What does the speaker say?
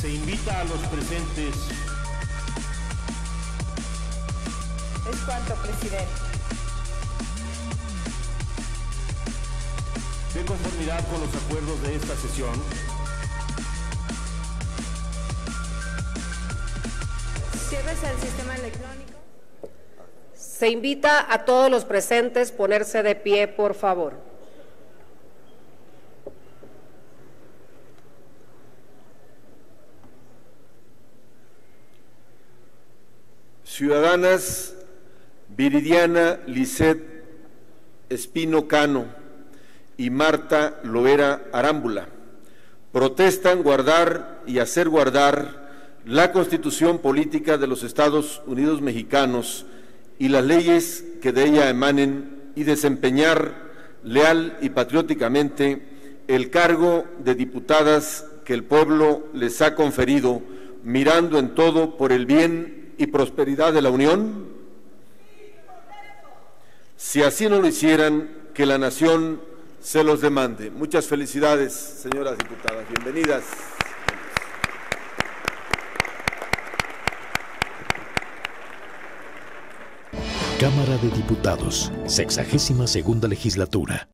Se invita a los presentes. Es cuanto, presidente. De conformidad con los acuerdos de esta sesión, Cierres el sistema electrónico. Se invita a todos los presentes ponerse de pie, por favor. Ciudadanas Viridiana Lisset Espino Cano y Marta Loera Arámbula protestan guardar y hacer guardar la Constitución Política de los Estados Unidos Mexicanos y las leyes que de ella emanen y desempeñar leal y patrióticamente el cargo de diputadas que el pueblo les ha conferido, mirando en todo por el bien y prosperidad de la Unión? Si así no lo hicieran, que la nación se los demande. Muchas felicidades, señoras diputadas. Bienvenidas. Cámara de Diputados, sexagésima segunda legislatura.